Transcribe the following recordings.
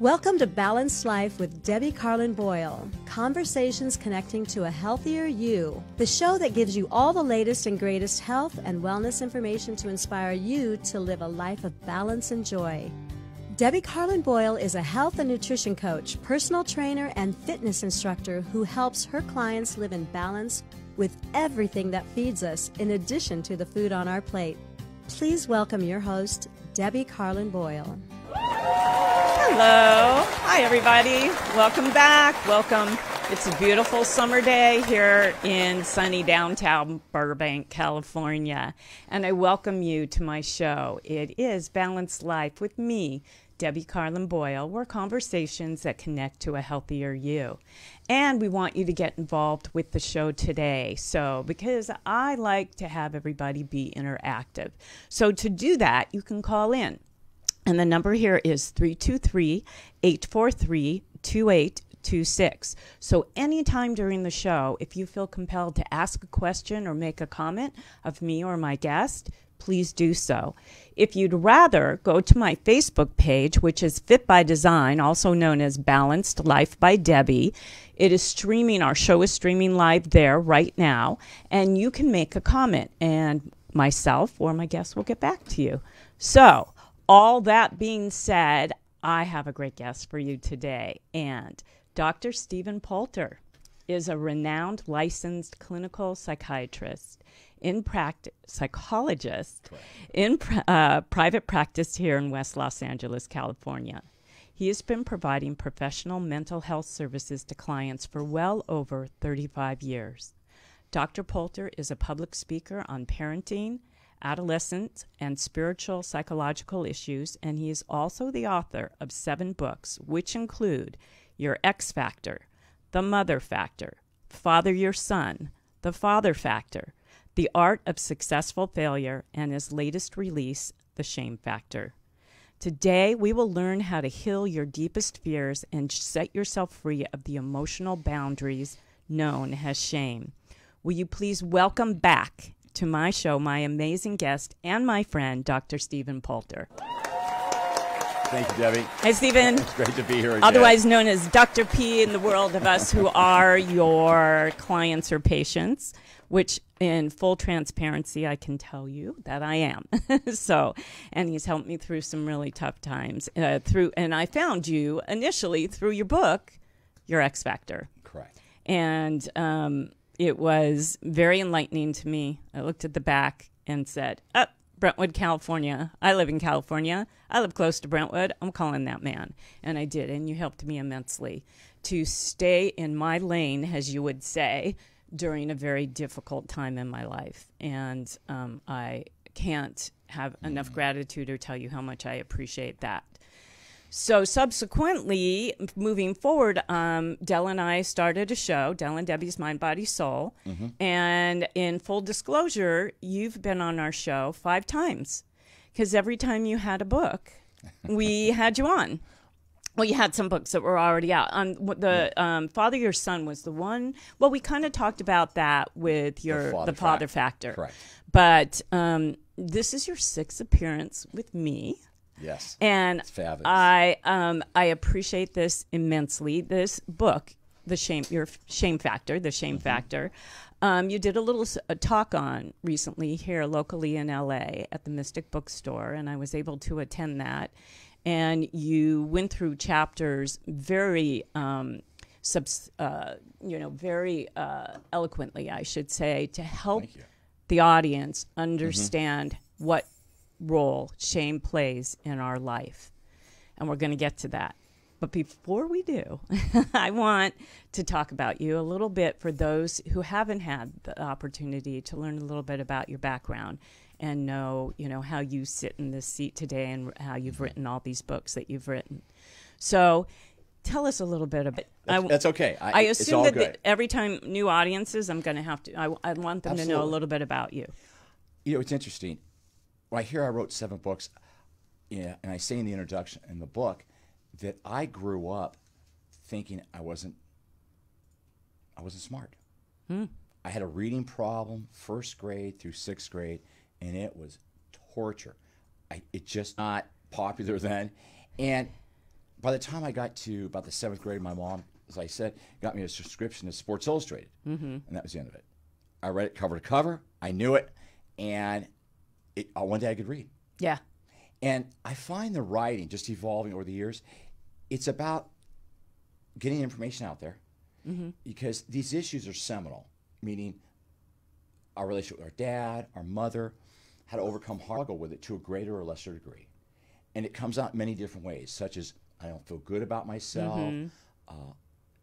Welcome to Balanced Life with Debi Carlin Boyle. Conversations connecting to a healthier you. The show that gives you all the latest and greatest health and wellness information to inspire you to live a life of balance and joy. Debi Carlin Boyle is a health and nutrition coach, personal trainer, and fitness instructor who helps her clients live in balance with everything that feeds us, in addition to the food on our plate. Please welcome your host, Debi Carlin Boyle. Hello. Hi, everybody. Welcome back. Welcome. It's a beautiful summer day here in sunny downtown Burbank, California. And I welcome you to my show. It is Balanced Life with me, Debi Carlin Boyle. We're conversations that connect to a healthier you. And we want you to get involved with the show today. So, because I like to have everybody be interactive. So, to do that, you can call in. And the number here is 323 843 2826. So, anytime during the show, if you feel compelled to ask a question or make a comment of me or my guest, please do so. If you'd rather, go to my Facebook page, which is Fit by Design, also known as Balanced Life by Debi. It is streaming, our show is streaming live there right now, and you can make a comment, and myself or my guest will get back to you. So, all that being said, I have a great guest for you today. And Dr. Stephan Poulter is a renowned licensed clinical psychiatrist in practice, psychologist in uh, private practice here in West Los Angeles, California. He has been providing professional mental health services to clients for well over 35 years. Dr. Poulter is a public speaker on parenting, adolescent and spiritual psychological issues, and he is also the author of seven books, which include Your X Factor, The Mother Factor, Father Your Son, The Father Factor, The Art of Successful Failure, and his latest release, The Shame Factor. Today, we will learn how to heal your deepest fears and set yourself free of the emotional boundaries known as shame. Will you please welcome back to my show my amazing guest and my friend, Dr. Stephan Poulter. Thank you, Debi. Hi, Stephan. It's great to be here again. Otherwise known as Dr. P in the world of us who are your clients or patients, which in full transparency, I can tell you that I am. so, and he's helped me through some really tough times. Uh, through, and I found you initially through your book, Your X Factor. Correct. And um, it was very enlightening to me. I looked at the back and said, Up, oh, Brentwood, California. I live in California. I live close to Brentwood. I'm calling that man. And I did. And you helped me immensely to stay in my lane, as you would say, during a very difficult time in my life. And um, I can't have enough gratitude or tell you how much I appreciate that. So subsequently, moving forward, um, Dell and I started a show, Dell and Debi's Mind, Body, Soul. Mm-hmm. And in full disclosure, you've been on our show five times because every time you had a book, we had you on. Well, you had some books that were already out. Um, the um, Father Your Son was the one. Well, we kind of talked about that with your the Father, the father Factor. Correct. But um, this is your sixth appearance with me. Yes. And I um, I appreciate this immensely. This book, the shame your shame factor, the shame mm-hmm. factor. Um, you did a little a talk on recently here locally in LA at the Mystic Bookstore, and I was able to attend that. And you went through chapters very, um, subs, uh, you know, very uh, eloquently, I should say, to help the audience mm-hmm. understand mm-hmm. what role shame plays in our life. And we're going to get to that. But before we do, I want to talk about you a little bit for those who haven't had the opportunity to learn a little bit about your background and know, you know, how you sit in this seat today and how you've mm-hmm. written all these books that you've written. So, tell us a little bit about. That's, I, that's okay. I, I assume that the, every time new audiences, I'm going to have to. I, I want them Absolutely. to know a little bit about you. You know, it's interesting when I hear I wrote seven books, yeah, and I say in the introduction in the book that I grew up thinking I wasn't I wasn't smart. Hmm. I had a reading problem first grade through sixth grade, and it was torture. I, it just not popular then, and by the time I got to about the seventh grade, my mom, as I said, got me a subscription to Sports Illustrated, mm-hmm. and that was the end of it. I read it cover to cover. I knew it, and it, uh, one day I could read. Yeah. And I find the writing just evolving over the years. It's about getting information out there because these issues are seminal, meaning our relationship with our dad, our mother, how to overcome struggle with it to a greater or lesser degree. And it comes out in many different ways, such as I don't feel good about myself. Uh,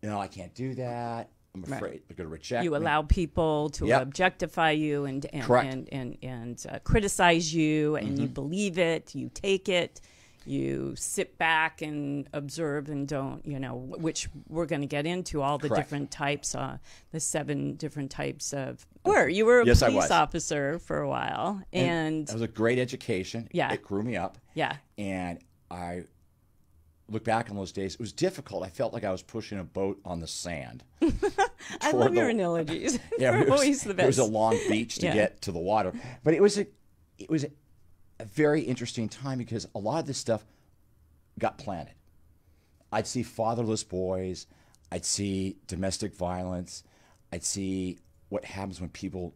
no, I can't do that. I'm afraid they're going to reject You me. allow people to Yep. objectify you and and and and, and uh, criticize you, and Mm-hmm. you believe it. You take it. You sit back and observe and don't, you know, which we're going to get into all the Correct. different types, uh, the seven different types of. Were you were a Yes, I police was. officer for a while, and, That was a great education. Yeah. It grew me up. yeah, And I look back on those days. It was difficult. I felt like I was pushing a boat on the sand. I love your analogies. Yeah, They're it was, always the best. it was a long beach to Yeah. get to the water, but it was a, it was a, a very interesting time because a lot of this stuff got planted. I'd see fatherless boys, I'd see domestic violence, I'd see what happens when people,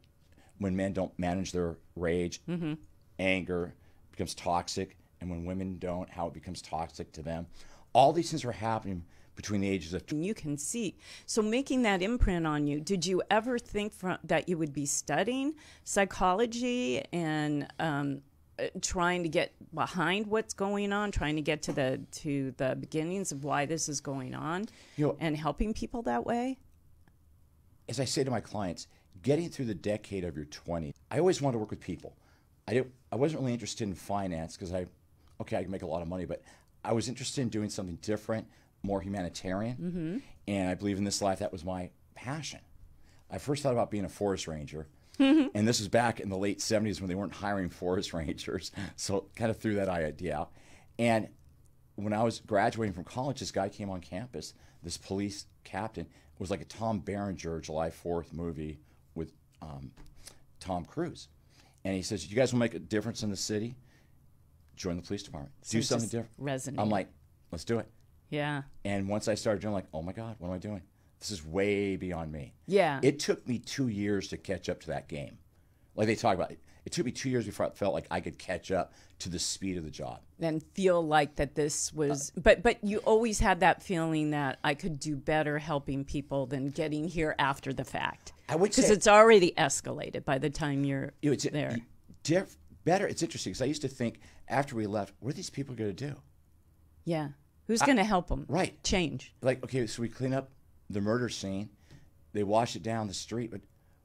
when men don't manage their rage, Mm-hmm. anger becomes toxic, and when women don't, how it becomes toxic to them. All these things are happening between the ages of you can see. So making that imprint on you, did you ever think from, that you would be studying psychology and um, uh, trying to get behind what's going on, trying to get to the to the beginnings of why this is going on, You know- and helping people that way? as I say to my clients, getting through the decade of your 20s, I always wanted to work with people. I didn't, I wasn't really interested in finance because I, okay, I can make a lot of money, but I was interested in doing something different, more humanitarian, and I believe in this life that was my passion. I first thought about being a forest ranger, and this was back in the late 70s when they weren't hiring forest rangers, so kind of threw that idea out. And when I was graduating from college, this guy came on campus. This police captain it was like a Tom Berenger July Fourth movie with um, Tom Cruise, and he says, "You guys will make a difference in the city. Join the police department. Do something different." resonated. I'm like, "Let's do it." Yeah, And once I started doing, I'm like, "Oh my God, what am I doing? This is way beyond me." yeah. It took me two years to catch up to that game. Like they talk about, it, it took me two years before I felt like I could catch up to the speed of the job. and feel like that this was uh, but but you always had that feeling that I could do better helping people than getting here after the fact. I would because it's already escalated by the time you're it's there. diff- better. It's interesting because I used to think after we left, what are these people going to do? Yeah. Who's going to help them? right. Change. Like, okay, so we clean up the murder scene, they wash it down the street, but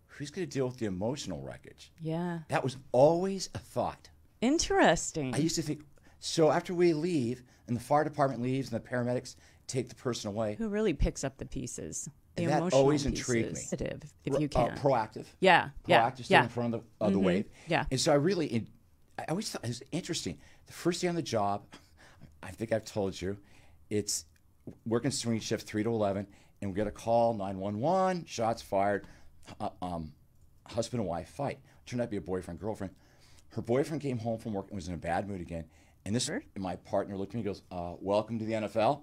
who's going to deal with the emotional wreckage? Yeah. That was always a thought. Interesting. I used to think. So after we leave, and the fire department leaves, and the paramedics take the person away, Who really picks up the pieces? The That always intrigued me. If, you uh, can. proactive. yeah. Yeah. proactive, Yeah. in front of the, the wave. Yeah. And so I really, in, I always thought it was interesting. The first day on the job, I think I've told you, it's working swing shift three to eleven, and we get a call nine one one, shots fired, uh, um, husband and wife fight. Turned out to be a boyfriend girlfriend. Her boyfriend came home from work and was in a bad mood again. And this, my partner looked at me and goes, uh, "Welcome to the NFL."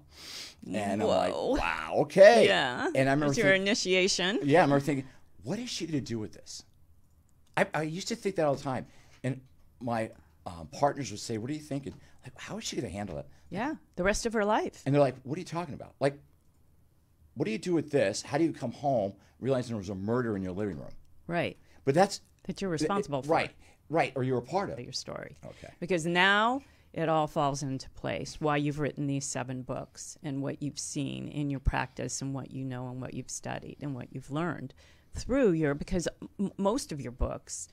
And Whoa. I'm like, "Wow, okay." Yeah. And I remember It's your thinking- initiation. yeah, I remember thinking, what is she going to do with this? I, I used to think that all the time. And my um, partners would say, What are you thinking? Like, how is she going to handle it? Yeah. The rest of her life. And they're like, What are you talking about? Like, what do you do with this? How do you come home realizing there was a murder in your living room? Right. But that's That you're responsible for. Right, right. Or you're a part of your story. Okay. Because now it all falls into place why you've written these seven books and what you've seen in your practice and what you know and what you've studied and what you've learned through your because m- most of your books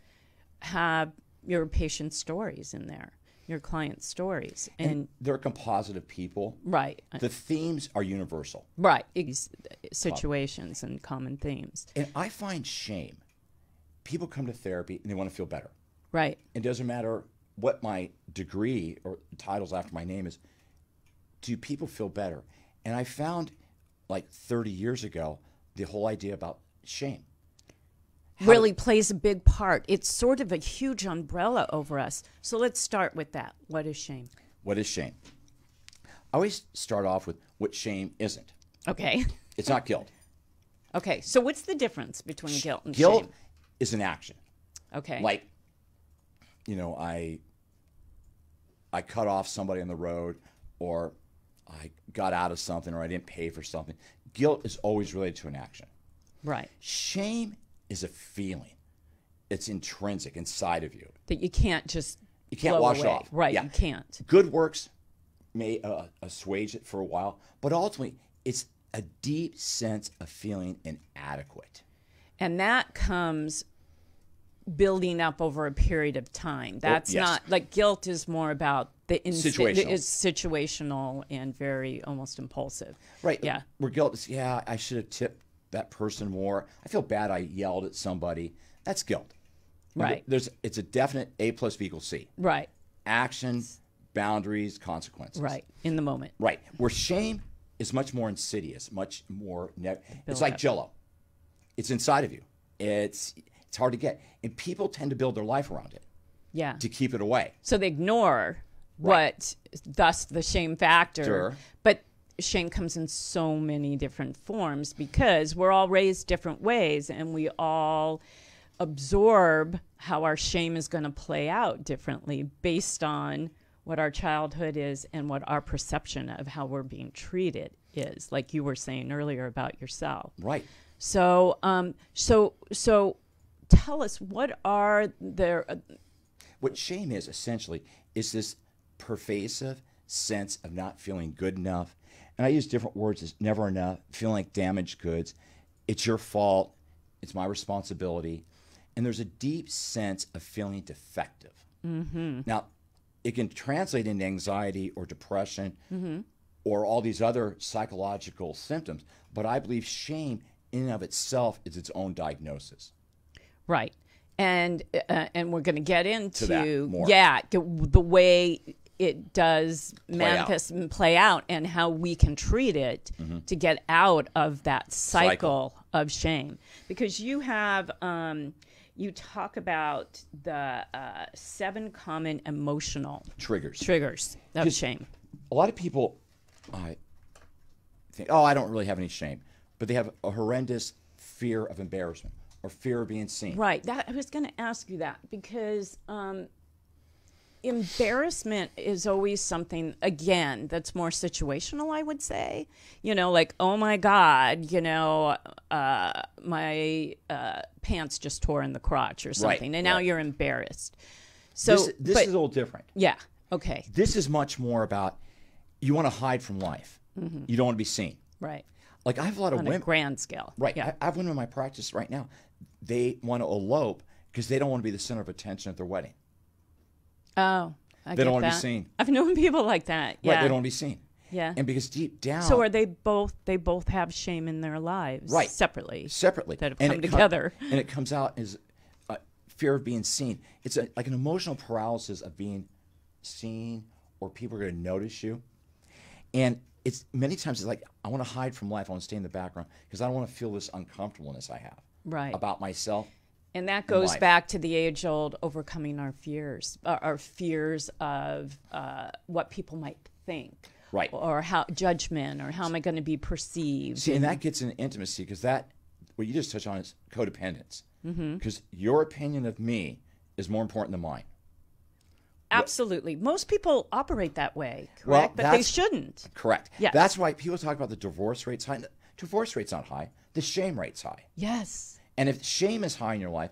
have your patient stories in there, your client stories. And, They're a composite of people. right. The themes are universal. Right. Ex- situations and common themes. And I find shame. People come to therapy and they want to feel better. Right. it doesn't matter what my degree or titles after my name is do people feel better and i found like 30 years ago the whole idea about shame really plays a big part. It's sort of a huge umbrella over us. So let's start with that. What is shame? what is shame I always start off with what shame isn't. Okay. It's not guilt. Okay. So what's the difference between guilt and Guilt shame? Guilt is an action. Okay. Like, you know, I I cut off somebody on the road, or I got out of something, or I didn't pay for something. Guilt is always related to an action. right. Shame is a feeling. It's intrinsic inside of you. That you can't just You can't wash away. off. Right. Yeah. You can't. Good works may uh, assuage it for a while, but ultimately, it's a deep sense of feeling inadequate. And that comes building up over a period of time. Oh, That's yes. not like guilt is more about the Situational. It's situational and very almost impulsive. Right. Yeah. Where guilt is, yeah, I should have tipped that person more. I feel bad I yelled at somebody. That's guilt. Right. There's it's a definite A plus B equals C. Right. Action, boundaries, consequences. Right. In the moment. Right. Where shame is much more insidious, much more ne- it's like up. jello. It's inside of you. It's it's hard to get. And people tend to build their life around it Yeah. to keep it away. So they ignore what, thus the shame factor. Sure. But shame comes in so many different forms because we're all raised different ways and we all absorb how our shame is going to play out differently based on what our childhood is and what our perception of how we're being treated is like you were saying earlier about yourself Right. so um so so tell us what are there What shame is essentially is this pervasive sense of not feeling good enough. And I use different words as never enough, feeling like damaged goods. It's your fault. It's my responsibility. And there's a deep sense of feeling defective. Mm-hmm. Now, it can translate into anxiety or depression or all these other psychological symptoms. But I believe shame, in and of itself, is its own diagnosis. Right. And uh, and we're going to get into yeah the, the way it does out. manifest and play out and how we can treat it to get out of that cycle, Mm-hmm. Cycle. of shame because you have um, you talk about the uh, seven common emotional Triggers. triggers of shame. a lot of people I think, oh, I don't really have any shame, but they have a horrendous fear of embarrassment or fear of being seen. Right. That I was going to ask you that because um, embarrassment is always something again that's more situational. I would say, you know, like oh my god, you know, uh, my uh, pants just tore in the crotch or something, and now you're embarrassed. So This, this but- is a little different. yeah. Okay. This is much more about you want to hide from life. You don't want to be seen. Right. Like I have a lot of Mm-hmm. On a women. grand scale. Right. Yeah. I, I have women in my practice right now. They want to elope because they don't want to be the center of attention at their wedding. oh. I They don't get wanna be that. seen. I've known people like that. Yeah. Right. They don't want to be seen. Yeah. And because deep down, So are they both? They both have shame in their lives, Right. Separately, separately that have And come it com- together. and it comes out as uh, fear of being seen. It's a, like an emotional paralysis of being seen, or people are going to notice you. And it's many times it's like I want to hide from life. I want to stay in the background because I don't want to feel this uncomfortableness I have Right. about myself. And that goes back to the age-old overcoming our fears, uh, our fears of uh, what people might think, Right. Or how judgment, or how am I going to be perceived? See, and that gets into intimacy because that what you just touched on is codependence. Mm-hmm. Because your opinion of me is more important than mine. Absolutely, most people operate that way, correct? Well, but they shouldn't. Correct. Yes. That's why people talk about the divorce rate's high. Divorce rate's not high. The shame rate's high. Yes. And if shame is high in your life,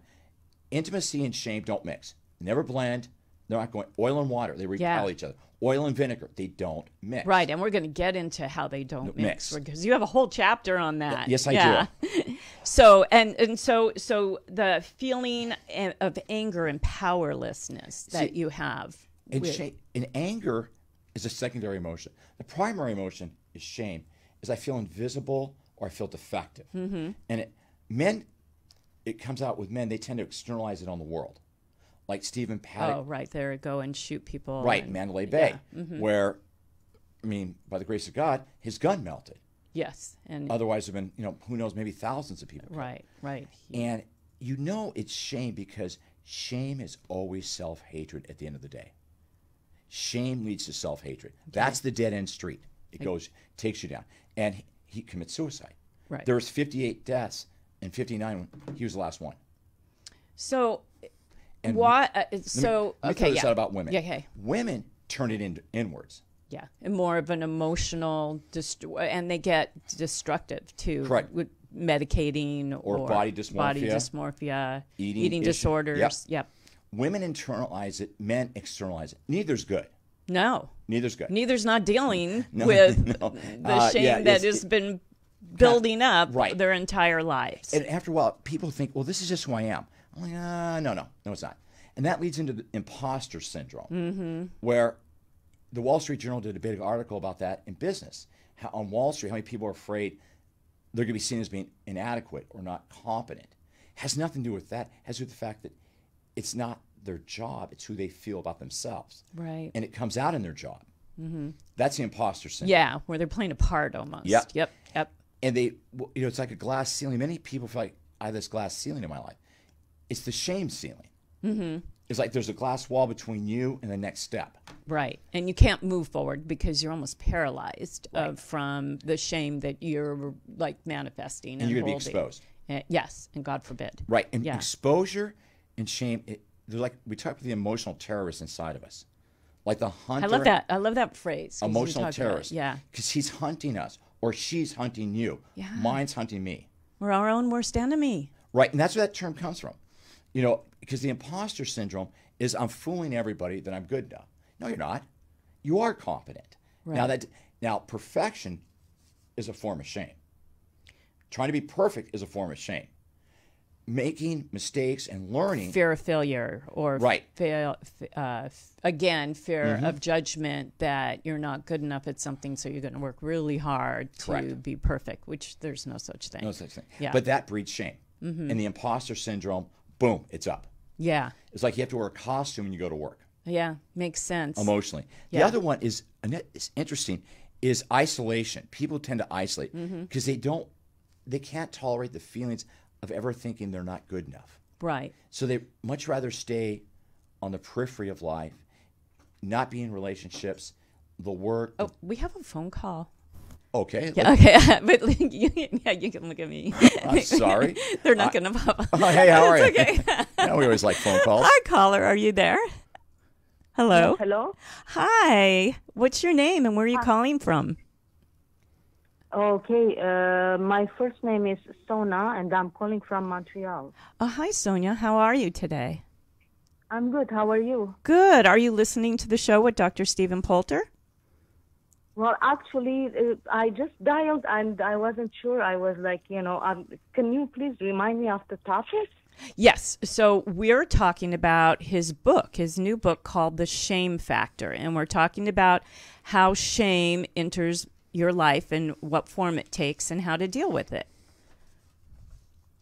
intimacy and shame don't mix. Never blend. They're not going oil and water. They repel Yeah. each other. Oil and vinegar, they don't mix. Right, and we're going to get into how they don't mix because you have a whole chapter on that. yes, I do. so and and so so the feeling of anger and powerlessness that See, you have. And, with- shame, and anger is a secondary emotion. The primary emotion is shame. Is I feel invisible or I feel defective. Mm-hmm. And it, men, it comes out with men. They tend to externalize it on the world, like Stephen Paddock. oh, right there, go and shoot people. right, and- Mandalay Bay, Mm-hmm. where, I mean, by the grace of God, his gun melted. Yes, and Otherwise, have been you know who knows maybe thousands of people. right, right. And you know it's shame because shame is always self hatred at the end of the day. Shame leads to self hatred. That's the dead end street. It goes, takes you down. And he, he commits suicide. Right. There was 58 deaths and 59, he was the last one. So, And why? Uh, so, Let me okay, throw this yeah. out about women. Yeah, okay. Women turn it in, inwards. Yeah, and more of an emotional, dist- and they get destructive too. Correct. With medicating or, Or body body dysmorphia, dysmorphia, eating disorders. Yep. Yep. Women internalize it, men externalize it. Neither's good. No, Neither's good. neither's not dealing No, with no. the Uh, shame yeah, that has been building up right. their entire lives. And after a while, people think, well, this is just who I am. I'm like, uh, no, no, no, it's not. And that leads into the imposter syndrome, Mm-hmm. where the Wall Street Journal did a big article about that in business. How, on Wall Street, how many people are afraid they're going to be seen as being inadequate or not competent. Has nothing to do with that. Has to do with the fact that it's not their job; it's who they feel about themselves, right. and it comes out in their job. Mm-hmm. That's the imposter syndrome. yeah, where they're playing a part almost. Yep. Yep. Yep. And they you know it's like a glass ceiling many people feel like i have this glass ceiling in my life it's the shame ceiling mm-hmm. it's like there's a glass wall between you and the next step Right. And you can't move forward because you're almost paralyzed uh, from the shame that you're like manifesting. And, you're gonna be exposed. Uh, yes. And God forbid. right and Yeah. exposure and shame it, they're like we talk about the emotional terrorist inside of us like the hunter I love that. I love that phrase emotional terrorist Yeah. because he's hunting us or she's hunting you Yeah. mine's hunting me We're our own worst enemy. Right, and that's where that term comes from. You know, because the imposter syndrome is I'm fooling everybody that I'm good enough. No, you're not. You are competent. Now that now perfection is a form of shame. Trying to be perfect is a form of shame. Making mistakes and learning Fear of failure or Right. fail, uh, again, fear of judgment that you're not good enough at something, so you're going to work really hard to Correct. be perfect, which there's no such thing. no such thing. Yeah. But that breeds shame. And the imposter syndrome, boom, it's up. Yeah. It's like you have to wear a costume when you go to work. Yeah. Makes sense. emotionally. The other one is and it's interesting is isolation. People tend to isolate Mm-hmm. because they don't they can't tolerate the feelings of ever thinking they're not good enough. right. So they much rather stay on the periphery of life, not be in relationships, the work. Oh, we have a phone call. Okay. Yeah, okay, but like, you, yeah, you can look at me. I'm sorry. They're not going to pop up. Oh, hey, how are you? okay. Yeah, we always like phone calls. Hi, caller. Are you there? Hello. Hello. Hi. What's your name and where are you calling from? Okay. Uh, my first name is Sona, and I'm calling from Montreal. Oh, hi, Sonia. How are you today? I'm good. How are you? Good. Are you listening to the show with Dr. Stephan Poulter? Well, actually, uh, I just dialed, and I wasn't sure. I was like, you know, um, can you please remind me of the topic? Yes. So we're talking about his book, his new book called The Shame Factor. And we're talking about how shame enters your life and what form it takes and how to deal with it.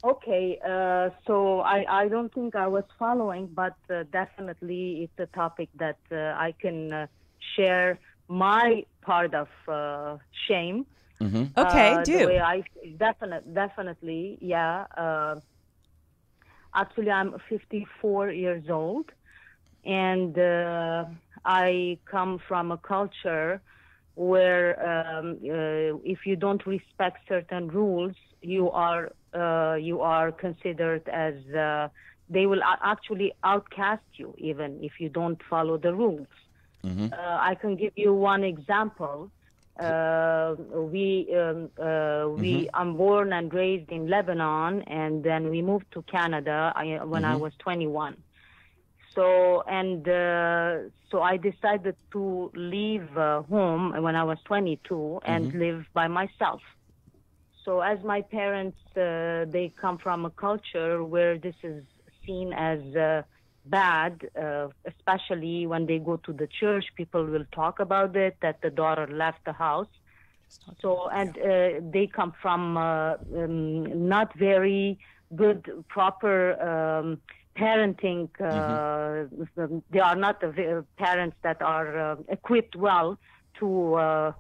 Okay. Uh, so I, I don't think I was following, but uh, definitely it's a topic that uh, I can uh, share my part of uh, shame. Okay, uh, do. The way I definitely, definitely, yeah. Uh, actually, I'm 54 years old, and uh, I come from a culture where um, uh, if you don't respect certain rules, you are uh, you are considered as uh, they will actually outcast you even if you don't follow the rules. Uh, I can give you one example. Uh, we um, uh, we I'm born and raised in Lebanon, and then we moved to Canada I, when I was 21. So and uh, so I decided to leave uh, home when I was 22 and live by myself. So as my parents, uh, they come from a culture where this is seen as uh, bad, uh, especially when they go to the church. People will talk about it that the daughter left the house. So and uh, they come from uh, um, not very good, proper um, parenting. Uh, They are not the parents that are uh, equipped well to. Uh,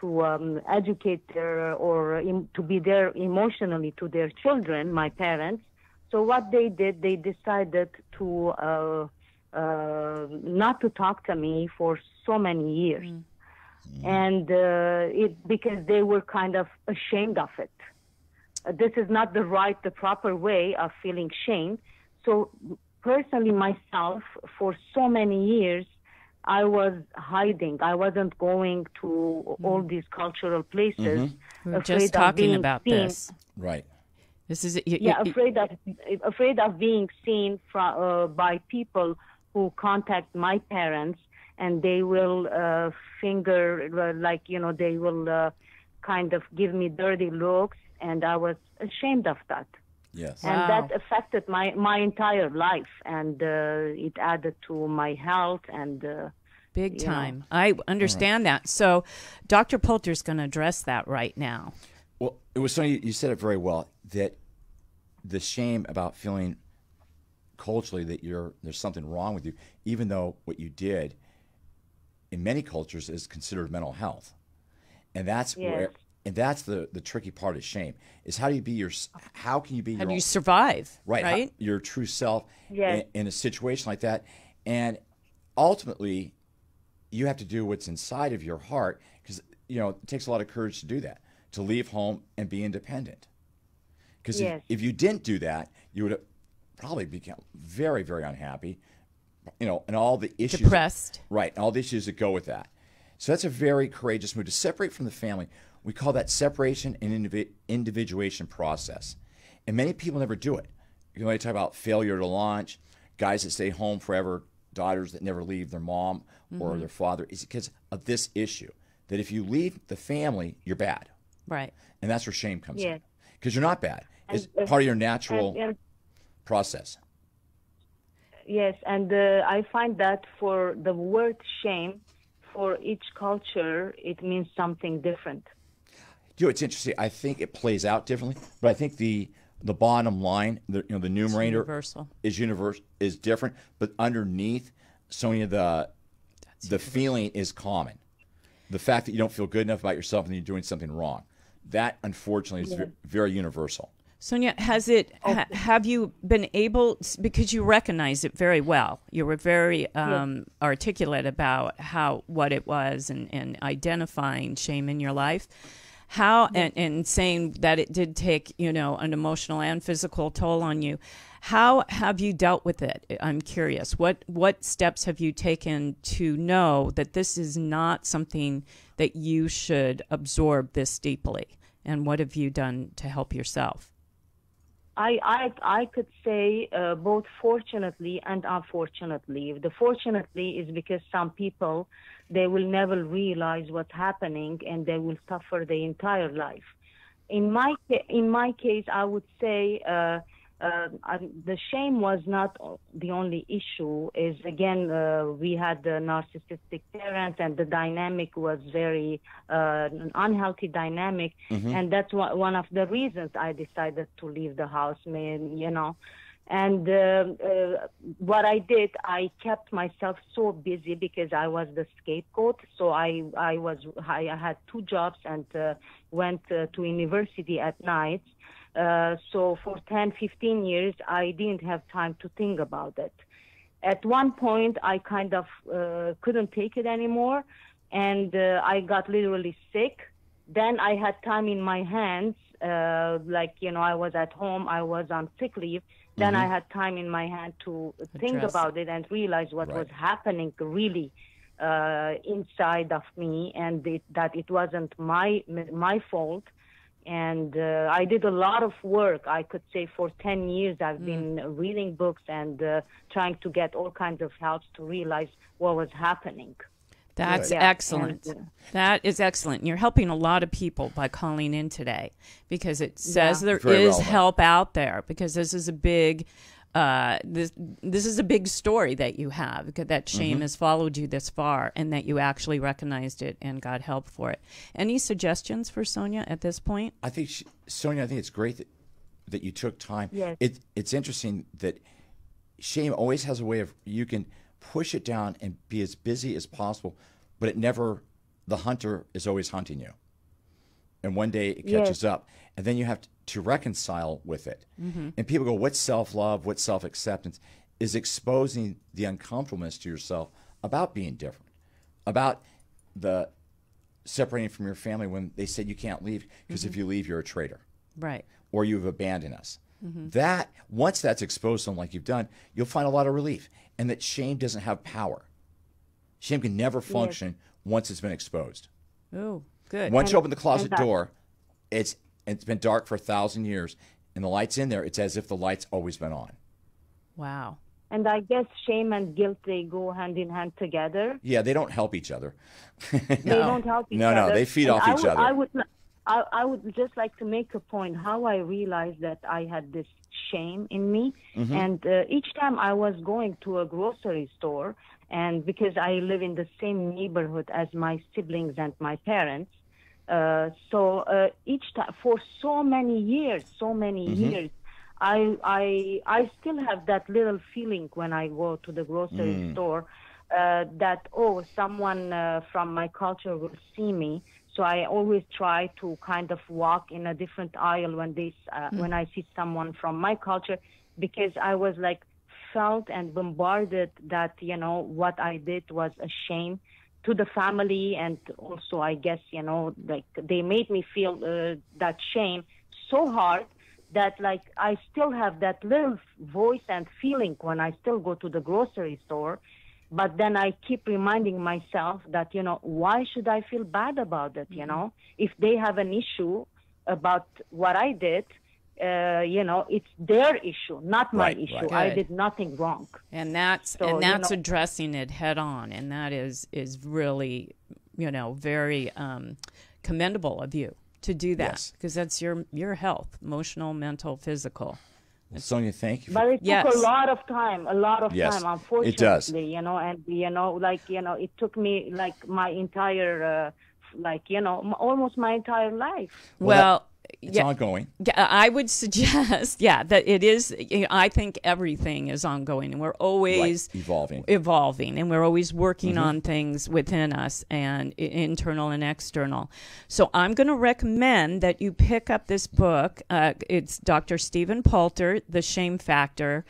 to um, educate their or em to be there emotionally to their children, my parents. So what they did, they decided to uh, uh, not to talk to me for so many years. and uh, it because they were kind of ashamed of it. This is not the right, the proper way of feeling shame. So personally, myself, for so many years, I was hiding. I wasn't going to all these cultural places. We were afraid just of talking being about seen. this. Right. This is you, Yeah, you- afraid of afraid of being seen from uh, by people who contact my parents, and they will uh, finger uh, like you know they will uh, kind of give me dirty looks, and I was ashamed of that. Yes. Wow. and that affected my my entire life and uh, it added to my health and uh, big you know. time. I understand that. So, Dr. Poulter's going to address that right now. Well, it was funny. You said it very well that the shame about feeling culturally that you're there's something wrong with you, even though what you did in many cultures is considered mental health, and that's Yes. where and that's the the tricky part of shame is how do you be your how can you be How your do you own- survive? right, how- your true self Yes. in, in a situation like that and ultimately you have to do what's inside of your heart because you know it takes a lot of courage to do that to leave home and be independent because Yes. if, if you didn't do that you would have probably become very very unhappy you know and all the issues Depressed. right and all the issues that go with that so that's a very courageous move to separate from the family we call that separation and indivi- individuation process and many people never do it you know, they talk about failure to launch, guys that stay home forever, daughters that never leave their mom or their father. It's because of this issue that if you leave the family, you're bad. Right. And that's where shame comes in. Because you're not bad. It's And, part of your natural and, and process. yes and uh, i find that for the word shame for each culture it means something different You know, it's interesting. I think it plays out differently, but I think the the bottom line, the you know, the numerator universal. is universe is different, but underneath, Sonia, the the feeling is common. The fact that you don't feel good enough about yourself and you're doing something wrong, that unfortunately is ve- very universal. Sonia, has it? Oh. Ha, have you been able because you recognize it very well? You were very um, articulate about how what it was and, and identifying shame in your life. How and, and saying that it did take you know an emotional and physical toll on you. How have you dealt with it? I'm curious. What what steps have you taken to know that this is not something that you should absorb this deeply? And what have you done to help yourself? I, I, I could say uh, both fortunately and unfortunately. The fortunately is because some people they will never realize what's happening and they will suffer their entire life. In my in my case, I would say uh, uh, I- the shame was not the only issue. Is again uh, we had the narcissistic parents and the dynamic was very uh, an unhealthy dynamic, and that's one one of the reasons I decided to leave the house. You know. And uh, uh, what I did, I kept myself so busy because I was the scapegoat. So I, I was, I, I had two jobs and uh, went to university at night. So for 10, 15 years, I didn't have time to think about it. At one point, I kind of uh, couldn't take it anymore, and uh, I got literally sick. Then I had time in my hands, uh, like you know, I was at home, I was on sick leave. Then I had time in my hand to think Address about it and realize what Right. was happening really uh, inside of me, and it, that it wasn't my my fault. And uh, I did a lot of work. I could say for 10 years I've been reading books and uh, trying to get all kinds of helps to realize what was happening. That's Yeah, excellent. and, uh, that is excellent. You're helping a lot of people by calling in today because it says Yeah. there Very is relevant. help out there because this is a big uh, this this is a big story that you have that shame Mm-hmm. has followed you this far and that you actually recognized it and got help for it. Any suggestions for Sonia at this point? I think she, Sonia, I think it's great that that you took time. Yes. It, it's interesting that shame always has a way of you can push it down and be as busy as possible, but it never. The hunter is always hunting you, and one day it Yes. catches up, and then you have to, to reconcile with it. And people go, "What's self love? What's self acceptance?" Is exposing the uncomfortableness to yourself about being different, about the separating from your family when they said you can't leave because Mm-hmm. if you leave, you're a traitor Right. or you've abandoned us. Mm-hmm. That once that's exposed to them like you've done, you'll find a lot of relief, and that shame doesn't have power. Shame can never function once it's been exposed. Oh, good. Once you open the closet door, it's it's been dark for a thousand years, and the light's in there. It's as if the light's always been on. wow. And I guess shame and guilt they go hand in hand together. Yeah, they don't help each other. They don't help each No, no, other. they feed And off I each would- other. I would, I, I would just like to make a point how I realized that I had this shame in me, Mm-hmm. and uh, each time I was going to a grocery store, and because I live in the same neighborhood as my siblings and my parents, uh, so uh, each time for so many years, so many Mm-hmm. years. I I I still have that little feeling when I go to the grocery Mm. store uh, that oh someone uh, from my culture will see me. So I always try to kind of walk in a different aisle when they uh, when I see someone from my culture because I was like felt and bombarded that you know what I did was a shame to the family and also I guess you know like they made me feel uh, that shame so hard that like I still have that little voice and feeling when I still go to the grocery store but then I keep reminding myself that you know why should I feel bad about it you know? If they have an issue about what I did uh, you know it's their issue not my Right, issue. Right. I did nothing wrong. And that's So, and you that's know- addressing it head on and that is is really you know very um, commendable of you to do that Yes. because that's your your health emotional mental physical Well, Sonia, thank you. But it took Yes. a lot of time, a lot of Yes, time, it unfortunately, does. you know, and you know, like you know, it took me like my entire, uh, like you know, m- almost my entire life. Well, well, it's yeah, ongoing. Yeah, I would suggest, yeah, that it is. you know, I think everything is ongoing, and we're always Right, evolving. evolving, and we're always working Mm-hmm. on things within us, and internal and external. So I'm going to recommend that you pick up this book. Uh, it's Dr. Stephan Poulter, The Shame Factor.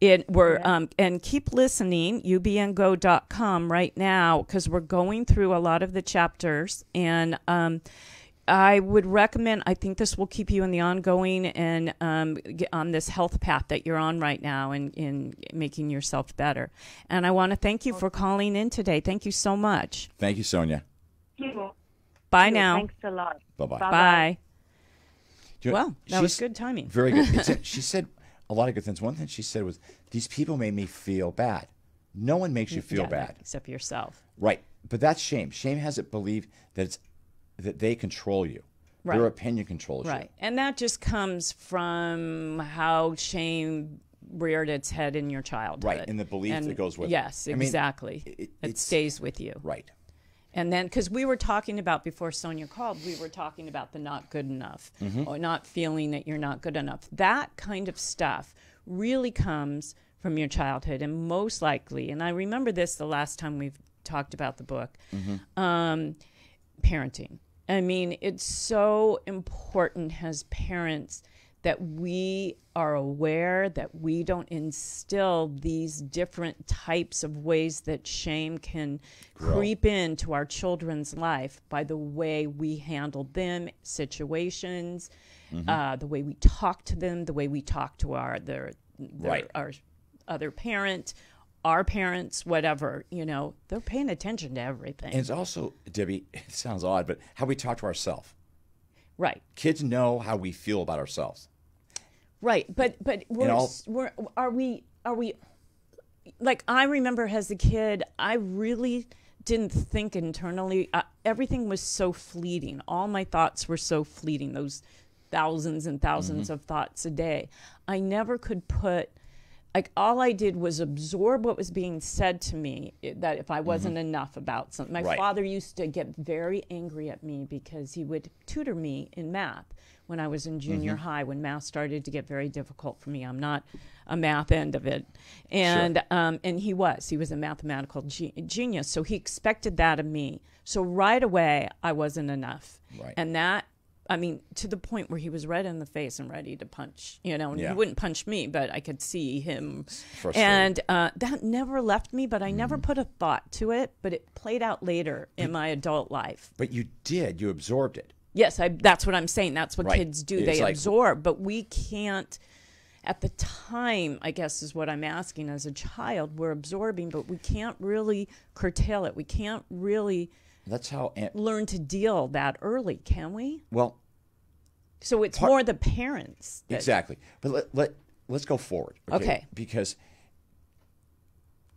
It we're um, and keep listening ubngo.com right now because we're going through a lot of the chapters and um, I would recommend. I think this will keep you in the ongoing and um, on this health path that you're on right now, and in making yourself better. And I want to thank you for calling in today. Thank you so much. Thank you, Sonia. Bye now. Thanks a lot. Bye-bye. Bye. You- Well, that was good timing. Very good. She said a lot of good things. One thing she said was, "These people made me feel bad." No one makes you feel Yeah, bad, except yourself. right? But that's shame. Shame has it believe that it's that they control you. Their opinion controls you. Right. And that just comes from how shame reared its head in your childhood. Right, and the belief that goes with it. yes, I mean, exactly. it- it stays with you. you. Right. And then, because we were talking about before Sonia called, we were talking about the not good enough Mm-hmm. or not feeling that you're not good enough. That kind of stuff really comes from your childhood, and most likely, and I remember this the last time we've talked about the book, Mm-hmm. um, parenting. I mean, it's so important as parents that we are aware that we don't instill these different types of ways that shame can creep into our children's life by the way we handle them, situations, Mm-hmm. uh, the way we talk to them, the way we talk to our their, their Right. our other parent, our parents, whatever. You know, they're paying attention to everything. And it's also, Debi, it sounds odd, but how we talk to ourselves. right. Kids know how we feel about ourselves. Right, but but we're, all- we're are we are we like I remember as a kid, I really didn't think internally. Uh, everything was so fleeting. All my thoughts were so fleeting. Those thousands and 1000s of thoughts a day. I never could put like all I did was absorb what was being said to me that if I wasn't enough about something. My Right. father used to get very angry at me because he would tutor me in math when I was in junior high when math started to get very difficult for me. I'm not a math end of it. And um, and he was. He was a mathematical ge- genius, so he expected that of me. So right away I wasn't enough. Right. And that I mean, to the point where he was red in the face and ready to punch. You know, and Yeah. he wouldn't punch me, but I could see him. And uh, that never left me, but I never Mm-hmm. put a thought to it. But it played out later in my adult life. But you did. You absorbed it. Yes, I, that's what I'm saying. That's what Right. kids do. It's they like- absorb, but we can't. At the time, I guess is what I'm asking. As a child, we're absorbing, but we can't really curtail it. We can't really That's how. An- learn to deal that early, can we? well, So it's Part- more the parents. that- Exactly. But let, let, let's go forward. Okay. Because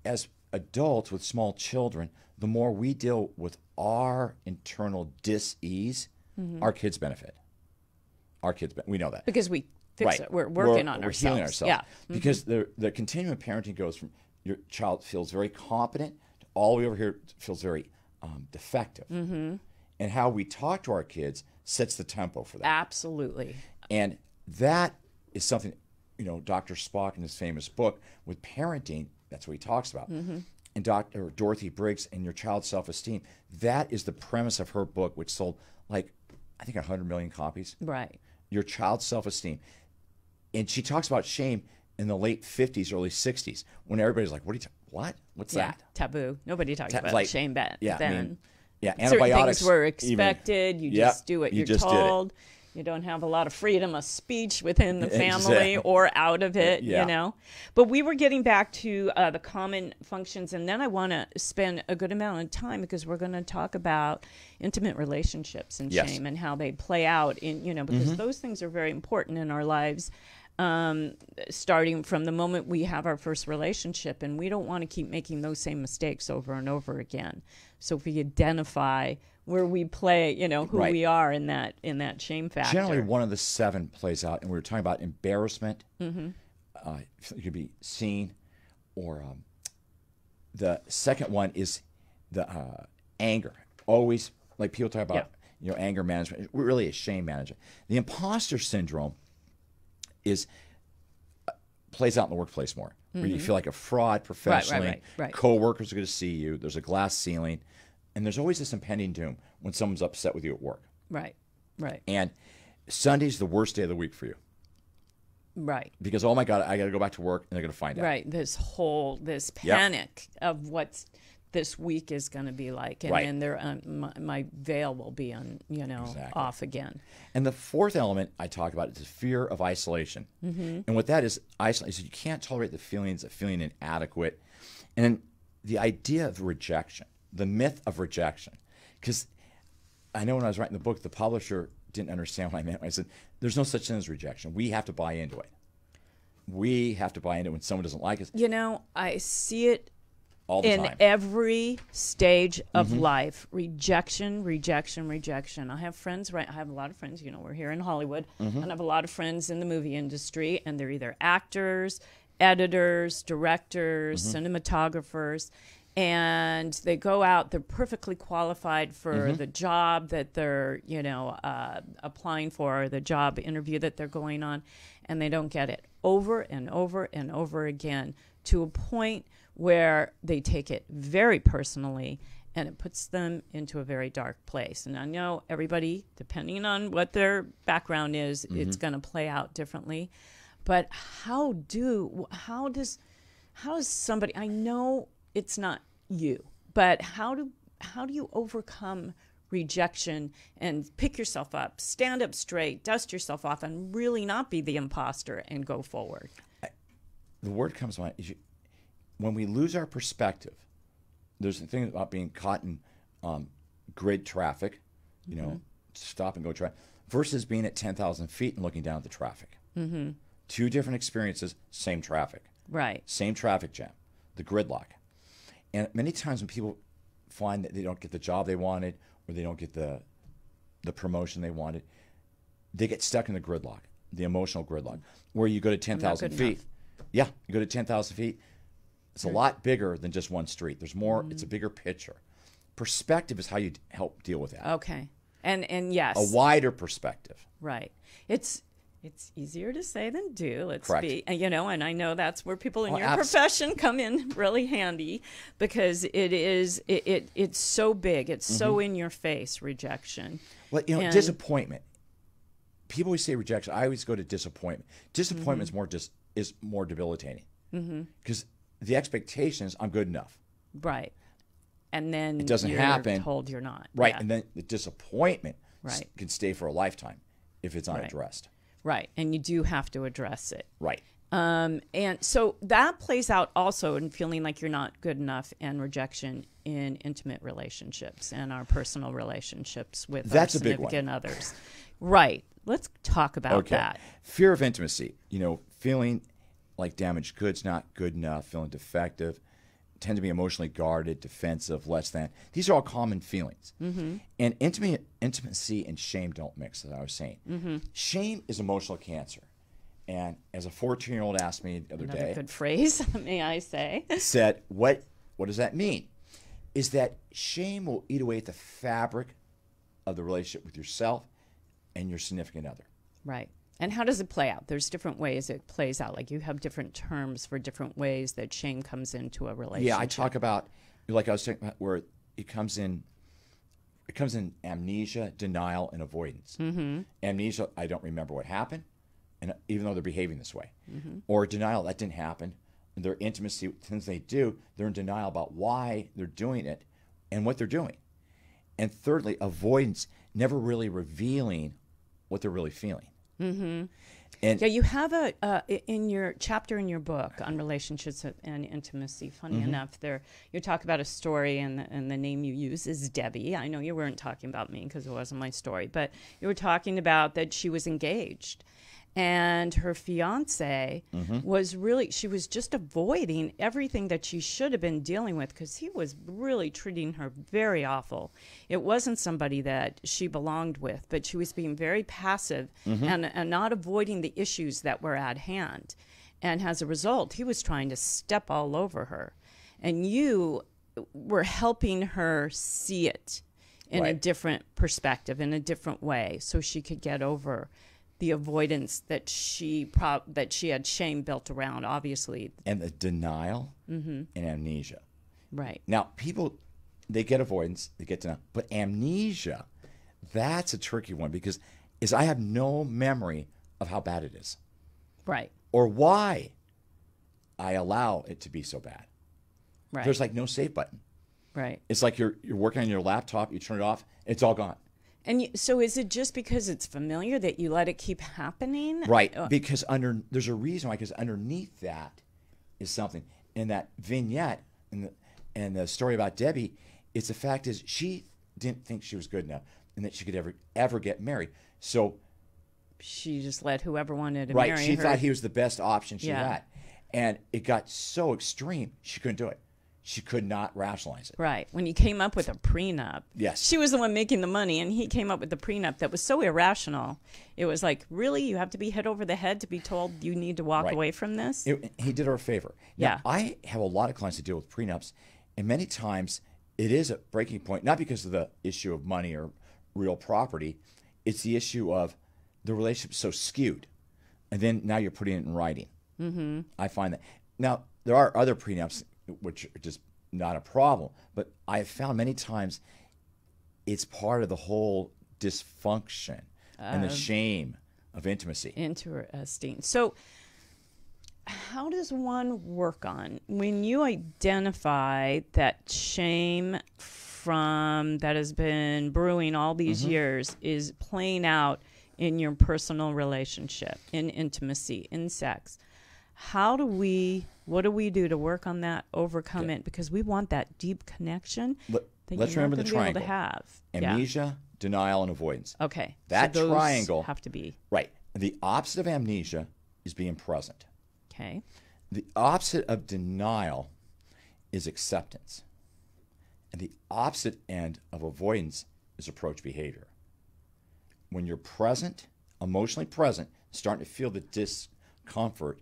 as adults with small children, the more we deal with our internal dis-ease, Mm-hmm. our kids benefit. Our kids, ben- we know that. Because we fix right. it. We're working on we're ourselves. healing ourselves. Yeah. Mm-hmm. Because the the continuum of parenting goes from your child feels very competent to all the way over here feels very um, defective. Mm-hmm. And how we talk to our kids sets the tempo for that. Absolutely. And that is something, you know, Dr. Spock in his famous book with parenting, that's what he talks about. Mm-hmm. And Dr. Dorothy Briggs and your child's self esteem, that is the premise of her book, which sold like, I think 100 million copies. Right. Your child's self esteem. And she talks about shame in the late 50s, early 60s, when everybody's like, what are you, ta- what? What's Yeah. that? Taboo. Nobody talks Ta- about like- shame back yeah, I then. mean, yeah, Certain antibiotics. things were even- expected. You Yep, just do what you you're just did it. told. You don't have a lot of freedom of speech within the family Exactly. or out of it, Yeah. you know. But we were getting back to uh, the common functions, and then I want to spend a good amount of time because we're going to talk about intimate relationships and Yes. shame and how they play out in, you know, because those things are very important in our lives. Um, starting from the moment we have our first relationship, and we don't want to keep making those same mistakes over and over again. So if we identify where we play, you know, who Right. we are in that in that shame factor. Generally, one of the seven plays out, and we were talking about embarrassment. Mm-hmm. Uh, it could be seen, or um, the second one is the uh, anger. Always, like people talk about, you know, anger management. Really is shame management. The imposter syndrome is uh, plays out in the workplace more, where you feel like a fraud professionally. Mm-hmm. right, right. Coworkers are going to see you. There's a glass ceiling, and there's always this impending doom when someone's upset with you at work. right, right, And Sunday's the worst day of the week for you right, because oh my god, I got to go back to work and they're going to find out. right. This whole this panic of what's this week is going to be like, and Right. then there um, my, my veil will be on, you know, Exactly. off again. And the fourth element I talk about is the fear of isolation. Mm-hmm. And what that is, isolation. You can't tolerate the feelings of feeling inadequate, and the idea of rejection, the myth of rejection. Because I know when I was writing the book, the publisher didn't understand what I meant. I said, "There's no such thing as rejection. We have to buy into it. We have to buy into it when someone doesn't like us You know, I see it all the in time." every stage of Mm-hmm. life rejection rejection rejection i have friends right i have a lot of friends you know we're here in hollywood Mm-hmm. and i have a lot of friends in the movie industry and they're either actors editors directors Mm-hmm. cinematographers and they go out they're perfectly qualified for Mm-hmm. the job that they're you know uh, applying for or the job interview that they're going on and they don't get it over and over and over again to a point where they take it very personally and it puts them into a very dark place. And I know everybody, depending on what their background is, it's going to play out differently. But how do how does how does somebody I know it's not you, but how do how do you overcome rejection and pick yourself up, stand up straight, dust yourself off and really not be the imposter and go forward? the word comes to mind is you, when we lose our perspective. There's the thing about being caught in um, grid traffic, you know, stop and go traffic, versus being at 10,000 feet and looking down at the traffic. Mm-hmm. Two different experiences, same traffic, Right. same traffic jam, the gridlock. And many times when people find that they don't get the job they wanted or they don't get the the promotion they wanted, they get stuck in the gridlock, the emotional gridlock, where you go to 10,000 feet. enough. Yeah, you go to 10,000 feet. It's a hmm. lot bigger than just one street. There's more, it's a hmm. bigger picture. Perspective is how you help deal with that. Okay. And and yes. A wider perspective. Right. It's it's easier to say than do. Let's Correct. be, you know, and I know that's where people in Oh, your abs- profession come in really handy because it is it, it it's so big, it's so Mm-hmm. in your face rejection. Well, you know, And- disappointment people always say rejection. I always go to disappointment. Disappointment Mm-hmm. more dis, is more debilitating because the expectation is I'm good enough, Right. And then it doesn't you're happen. Told you're not. right? Yeah. And then the disappointment Right. can stay for a lifetime if it's not Right. addressed. Right. And you do have to address it. Right. Um, and so that plays out also in feeling like you're not good enough and rejection in intimate relationships and our personal relationships with That's our a big one. significant others. Right. Let's talk about Okay. that. Fear of intimacy. You know, feeling like damaged goods, not good enough, feeling defective, tend to be emotionally guarded, defensive, less than. These are all common feelings. Mm-hmm. And intimate, intimacy and shame don't mix, as I was saying. Mm-hmm. Shame is emotional cancer. And as a 14 year old asked me the other Another day, good phrase, may I say? said, what, what does that mean? Is that shame will eat away at the fabric of the relationship with yourself and your significant other. Right. And how does it play out? There's different ways it plays out. Like you have different terms for different ways that shame comes into a relationship. Yeah, I talk about like I was talking about where it comes in. It comes in amnesia, denial, and avoidance. Mm-hmm. Amnesia, I don't remember what happened, and even though they're behaving this way, or denial, that didn't happen. And their intimacy, things they do, they're in denial about why they're doing it and what they're doing. And thirdly, avoidance, never really revealing what they're really feeling. Mm-hmm. And Yeah, you have a uh, in your chapter in your book on relationships and intimacy. Funny Mm-hmm. enough, there you talk about a story, and the, and the name you use is Debbie. I know you weren't talking about me because it wasn't my story, but you were talking about that she was engaged, and her fiance Mm-hmm. was really she was just avoiding everything that she should have been dealing with because he was really treating her very awful. It wasn't somebody that she belonged with, but she was being very passive Mm-hmm. and, and not avoiding the issues that were at hand. And as a result, he was trying to step all over her. And you were helping her see it in a different perspective, in a different way, so she could get over the avoidance that she pro- that she had shame built around. Obviously, and the denial mm-hmm. and amnesia. right? Now, people, they get avoidance, they get denial, but amnesia, that's a tricky one because is I have no memory of how bad it is Right, or why I allow it to be so bad. right, There's like no save button. right. It's like you're you're working on your laptop, you turn it off, it's all gone. And so, is it just because it's familiar that you let it keep happening? Right, Uh, because under there's a reason why because underneath that is something. In that vignette and the and the story about Debbie, it's the fact is she didn't think she was good enough and that she could ever ever get married. So she just let whoever wanted to right, marry she thought he was the best option she Yeah. had, and it got so extreme she couldn't do it. She could not rationalize it. Right. When you came up with a prenup. Yes. She was the one making the money, and he came up with the prenup that was so irrational. It was like, really? You have to be hit over the head to be told you need to walk Right. away from this? It, he did her a favor. Now, Yeah. I have a lot of clients that deal with prenups, and many times it is a breaking point, not because of the issue of money or real property. It's the issue of the relationship so skewed, and then now you're putting it in writing. Mm-hmm. I find that now there are other prenups which are just not a problem, but I have found many times it's part of the whole dysfunction and the shame of intimacy. Interesting. So, how does one work on when you identify that shame from that has been brewing all these Mm-hmm. years is playing out in your personal relationship, in intimacy, in sex? How do we? What do we do to work on that, overcome it? Because we want that deep connection. Let- that let's you're not remember the gonna be able triangle. to have. Yeah. Amnesia, denial, and avoidance. Okay. That so triangle- have to be Right. The opposite of amnesia is being present. okay. The opposite of denial is acceptance. And the opposite end of avoidance is approach behavior. When you're present, emotionally present, starting to feel the discomfort,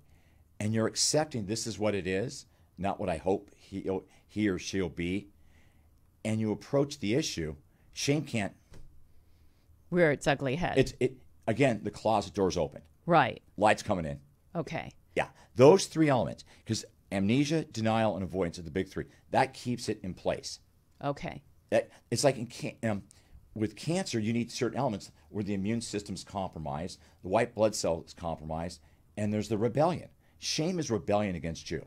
and you're accepting this is what it is, not what I hope he, he or she'll be, and you approach the issue, shame can't. Rear its ugly head. It's it again. The closet door's open, right. lights coming in. Okay. Yeah, those three elements, because amnesia, denial, and avoidance are the big three. That keeps it in place. Okay. That it's like in can, um, with cancer, you need certain elements where the immune system's compromised, the white blood cell is compromised, and there's the rebellion. Shame is rebellion against you.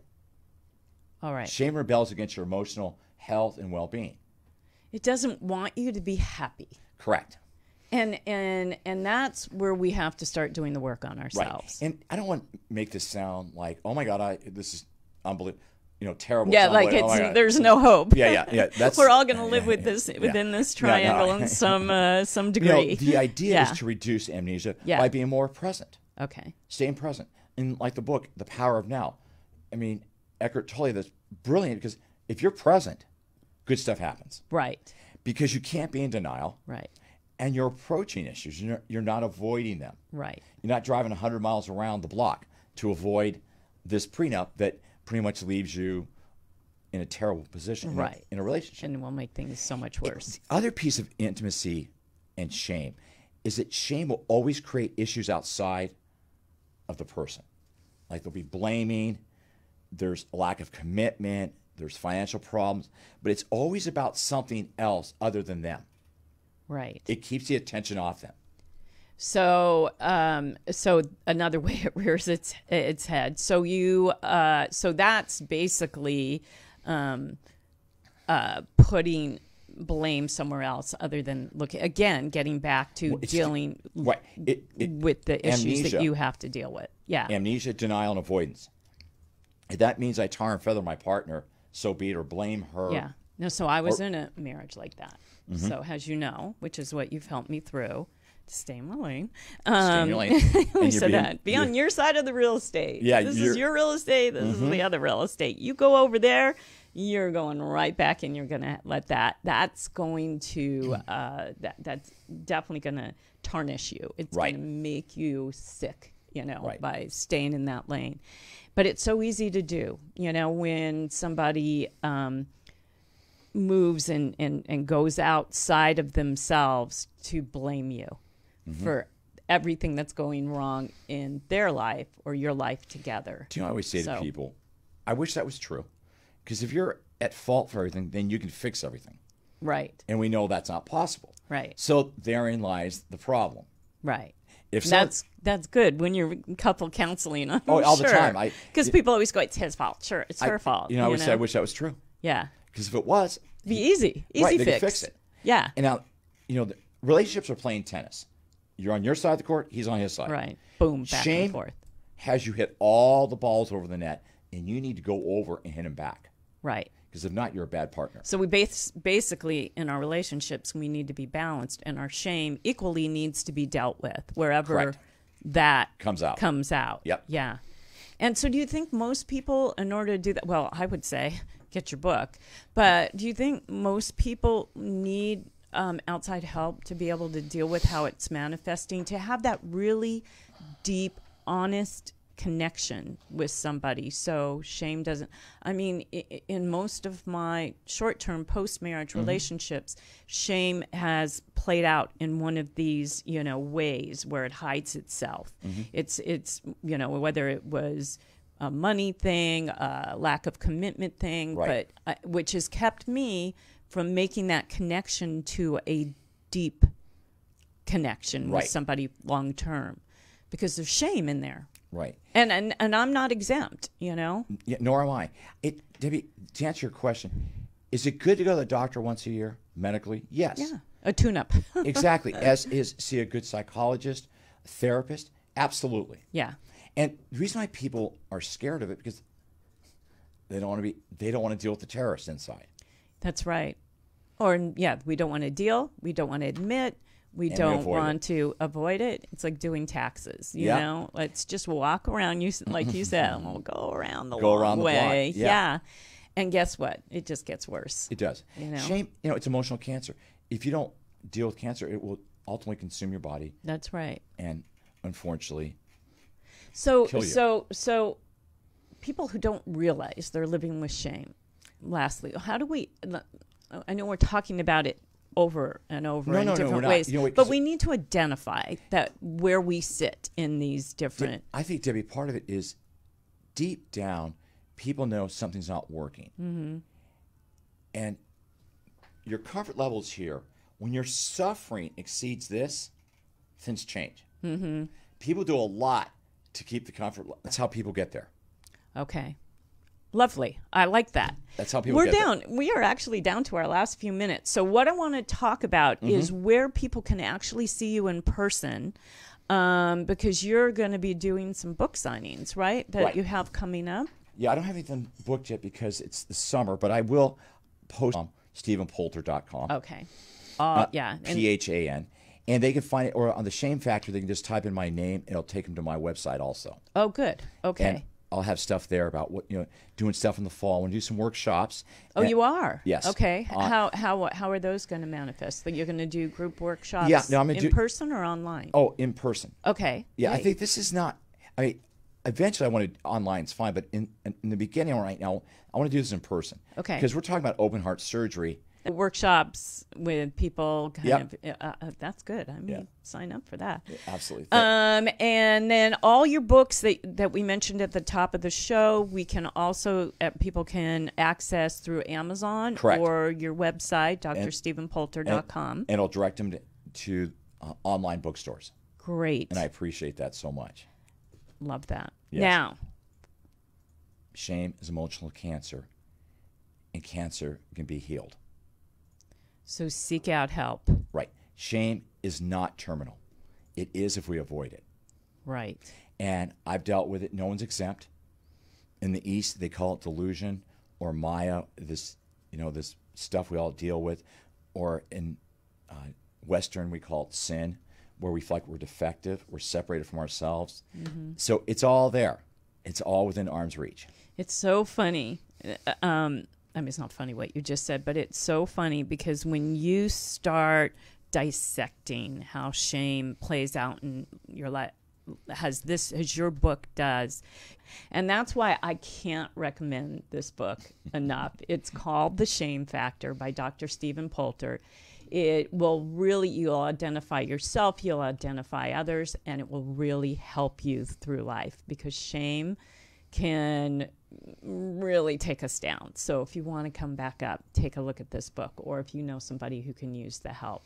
All right. Shame rebels against your emotional health and well-being. It doesn't want you to be happy. Correct. And and and that's where we have to start doing the work on ourselves. Right. And I don't want to make this sound like, oh my God, I this is unbelievable, you know, terrible. Yeah, like oh it's God. there's no hope. Yeah, yeah, yeah. That's We're all going to live yeah, with this yeah. within this No, no. triangle in some uh, some You degree. know, the idea is to reduce amnesia Yeah. by being more present, Okay. staying present. And like the book, The Power of Now. I mean, Eckhart Tolle, that's brilliant because if you're present, good stuff happens Right. because you can't be in denial Right. and you're approaching issues. You're, you're not avoiding them. Right. You're not driving 100 miles around the block to avoid this prenup that pretty much leaves you in a terrible position in a- Right. in a relationship. And will make things so much worse. The other piece of intimacy and shame is that shame will always create issues outside of the person. Like there'll be blaming, there's a lack of commitment, there's financial problems, but it's always about something else other than them. Right. It keeps the attention off them. So, um, so another way it rears its its head. So you, uh, so that's basically um, uh, putting blame somewhere else other than looking again, getting back to it's- dealing Right. It, it, with the issues amnesia. that you have to deal with. Yeah. amnesia, denial, and avoidance. If that means I tar and feather my partner, so be it, or blame her. Yeah. No, so I was in a marriage like that. So, as you know, which is what you've helped me through, stay in my lane. Um, lane. we said being- that. Be on your side of the real estate. Yeah, This is Mm-hmm. your real estate. This is the other real estate. You go over there, you're going right back and you're going to let that, that's going to, uh, that, that's definitely going to tarnish you. It's Right. going to make you sick, you know, Right. by staying in that lane. But it's so easy to do, you know, when somebody, um, moves and, and, and goes outside of themselves to blame you Mm-hmm. for everything that's going wrong in their life or your life together. Do you know, I always say So- to people, I wish that was true. Because if you're at fault for everything, then you can fix everything. Right, And we know that's not possible. right, So therein lies the problem. right. If some- that's that's good when you're couple counseling. I'm Oh, all the time. I- because people always go, "It's his fault." Sure, it's I- her fault. You know, I always say, I wish that was true. Yeah, Because if it was, be easy, easy right, they fix. could fix it. Yeah, And now, you know, the relationships are playing tennis. You're on your side of the court, he's on his side. right. Boom, back Shame and forth. has you hit all the balls over the net, and you need to go over and hit him back. Right. Because if not, you're a bad partner. So we base, basically in our relationships we need to be balanced, and our shame equally needs to be dealt with wherever Correct. that Comes out. Comes out. Yep. Yeah. And so, do you think most people, in order to do that, well, I would say get your book, but do you think most people need um, outside help to be able to deal with how it's manifesting, to have that really deep, honest connection with somebody. So shame doesn't i mean i- in most of my short-term post-marriage relationships shame has played out in one of these you know ways where it hides itself. It's it's you know whether it was a money thing a lack of commitment thing Right. but uh, which has kept me from making that connection to a deep connection with somebody long term because there's shame in there Right. and and and I'm not exempt, you know. Yeah, nor am I. It, Debi, to answer your question, is it good to go to the doctor once a year medically? Yes. Yeah, a tune-up. exactly. As is see a good psychologist, therapist. Absolutely. yeah, And the reason why people are scared of it because they don't want to be they don't want to deal with the terrorists inside. that's right. Or yeah, we don't want to deal. We don't want to admit. We we don't it. want to avoid it. It's like doing taxes. You Yeah. know, let's just walk around. You like you said, and we'll go around the Go long around the way. Yeah. And guess what? It just gets worse. It does. You know? Shame, you know, it's emotional cancer. If you don't deal with cancer, it will ultimately consume your body That's right. and unfortunately So so so people who don't realize they're living with shame. Lastly, how do we I know we're talking about it over and over No, in no, no, different we're ways, You know what, but we need to identify that where we sit in these different I think Debi, part of it is deep down, people know something's not working, mm-hmm. and your comfort levels here. when your suffering exceeds this, things change. Mm-hmm. People do a lot to keep the comfort. That's how people get there. Okay. Lovely. I like that. That's how people We're down. We are actually down to our last few minutes. So, what I want to talk about Mm-hmm. is where people can actually see you in person um, because you're going to be doing some book signings, right? That Right. you have coming up. Yeah, I don't have anything booked yet because it's the summer, but I will post on StephanPoulter.com. Okay. Uh, yeah. P H A N. And they can find it, or on the Shame Factor, they can just type in my name. It'll take them to my website also. oh, good. Okay. And I'll have stuff there about what, you know, doing stuff in the fall. We'll do some workshops. Oh, And- you are. Yes. Okay. Uh, how how how are those going to manifest? That you're going to do group workshops? Yeah, no, I'm in do- person or online. Oh, in person. Okay. Yeah, I think this is not. I mean, eventually I want to online. It's fine, but in in the beginning right now, I want to do this in person. Okay. Because we're talking about open heart surgery. Workshops with people. Kind Yep. of. Uh, uh, that's good. I mean, Yeah. sign up for that. Absolutely. Um, and then all your books that that we mentioned at the top of the show, we can also uh, people can access through Amazon Correct. or your website, drstephanpoulter.com. and it'll direct them to, to uh, online bookstores, Great, and I appreciate that so much. love that. Yes. Now, Shame is emotional cancer, and cancer can be healed. So seek out help. Right. Shame is not terminal. It is if we avoid it. Right. and I've dealt with it. No one's exempt. In the East, they call it delusion or Maya. This, you know, this stuff we all deal with, or in uh, Western, we call it sin, where we feel like we're defective, we're separated from ourselves. So it's all there. It's all within arm's reach. It's so funny. Uh, Um, I mean, it's not funny what you just said, but it's so funny because when you start dissecting how shame plays out in your life, has this, as your book does, and that's why I can't recommend this book enough. It's called The Shame Factor by Dr. Stephan Poulter. It will really, you'll identify yourself, you'll identify others, and it will really help you through life because shame can really take us down. So if you want to come back up, take a look at this book, or if you know somebody who can use the help.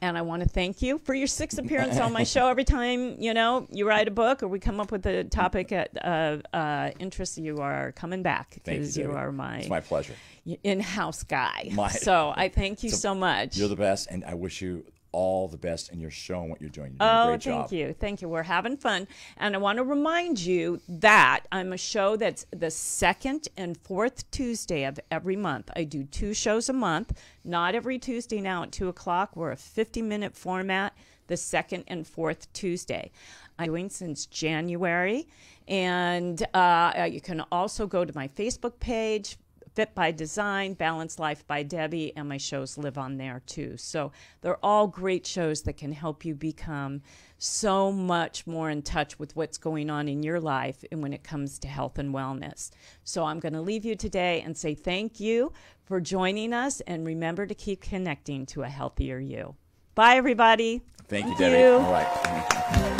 And I want to thank you for your sixth appearance on my show. Every time you know you write a book or we come up with a topic at uh, uh, interest, you are coming back Thank you. because you, are my, It's my pleasure. in-house guy. My- so I thank you a- so much. You're the best, and I wish you all the best in your show and what you're doing. You're doing Oh, a great thank job. you. Thank you. We're having fun. And I want to remind you that I'm a show that's the second and fourth Tuesday of every month. I do two shows a month, not every Tuesday now at 2 o'clock. We're a 50 minute format, the second and fourth Tuesday. I'm doing since January. And uh, you can also go to my Facebook page, Fit by Design, Balanced Life by Debi, and my shows live on there too. So they're all great shows that can help you become so much more in touch with what's going on in your life and when it comes to health and wellness. So I'm going to leave you today and say thank you for joining us and remember to keep connecting to a healthier you. Bye, everybody. Thank you, Debi. you. All right.